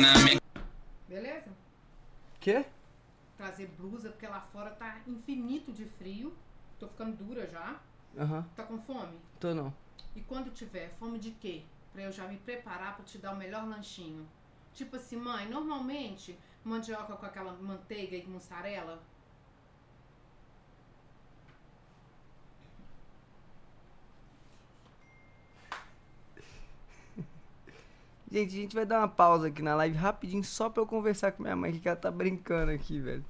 na minha Beleza? Quê? Trazer blusa, porque lá fora tá infinito de frio. Tô ficando dura já. Aham, Tá com fome? tô não. E quando tiver, fome de quê? Pra eu já me preparar pra te dar o melhor lanchinho. Tipo assim, mãe, normalmente mandioca com aquela manteiga e mussarela. Gente, a gente vai dar uma pausa aqui na live rapidinho só pra eu conversar com minha mãe, que ela tá brincando aqui, velho.